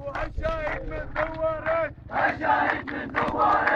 وهالشاهد من ثوارك هالشاهد من ثوارك